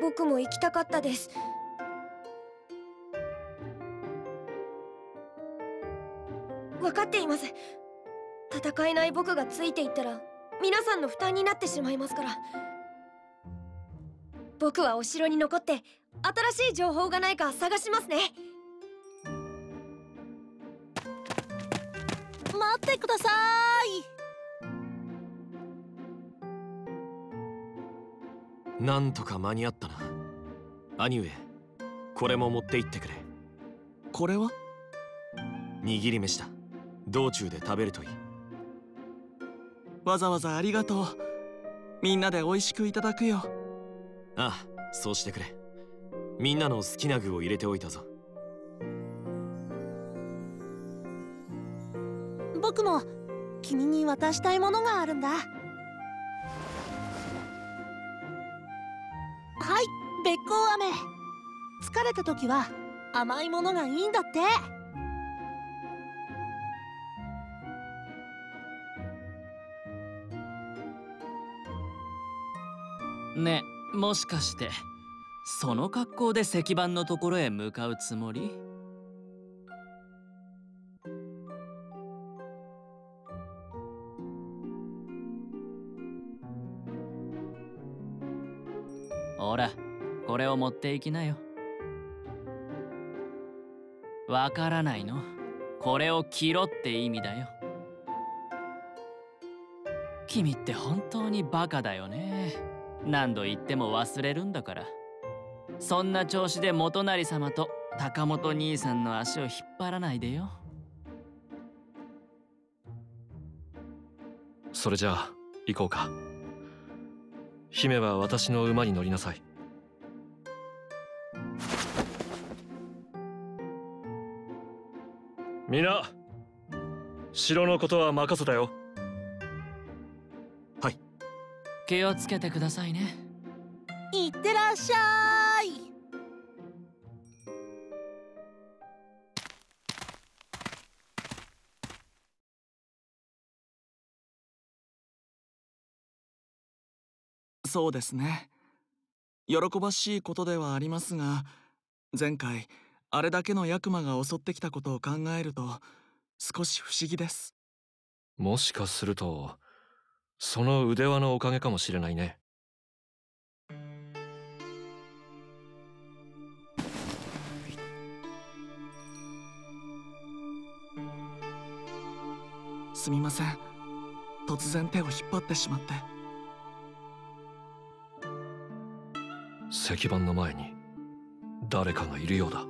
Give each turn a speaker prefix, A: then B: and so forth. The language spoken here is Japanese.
A: 僕も行きたかったです。分かっています。戦えない僕がついていったら皆さんの負担になってしまいますから。僕はお城に残って新しい情報がないか探しますね。
B: 待ってくださ
C: い。なんとか間に合ったな。兄上これも持って行ってくれ。
D: これは？
C: 握り飯だ。道中で食べるといい。
D: わざわざありがとう。みんなで美味しくいただくよ。
C: ああそうしてくれ。みんなの好きな具を入れておいたぞ。
B: 僕も君に渡したいものがあるんだはいべっこう飴疲れた時は甘いものがいいんだって。
E: ねもしかしてその格好で石板のところへ向かうつもり？ほらこれを持っていきなよ。わからないの？これを切ろって意味だよ。君って本当にバカだよね。何度言っても忘れるんだから。そんな調子で元成様と高本兄さんの足を引っ張らないでよ。
F: それじゃあ行こうか。姫は私の馬に乗りなさい。皆城のことは任せたよ。
C: はい。
E: 気をつけてくださいね。
B: いってらっしゃい
D: そうですね。喜ばしいことではありますが前回あれだけのヤクマが襲ってきたことを考えると少し不思議です。
F: もしかするとその腕輪のおかげかもしれないね。
D: すみません。突然手を引っ張ってしまって
F: 石板の前に誰かがいるようだ。